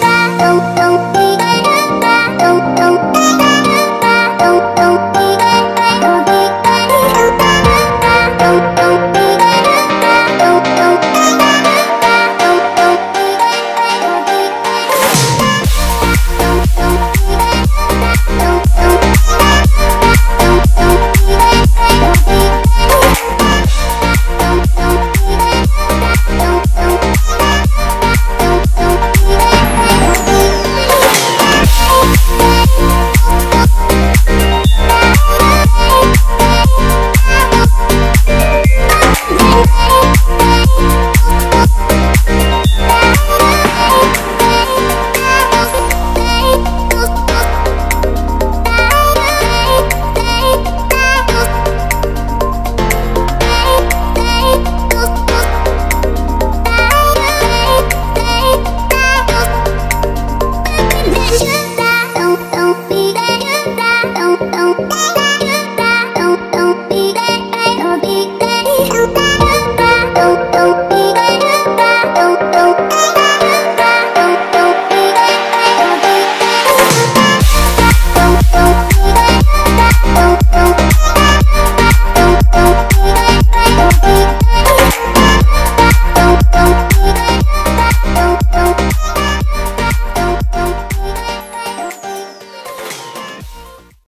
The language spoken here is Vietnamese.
ta đông đông đi.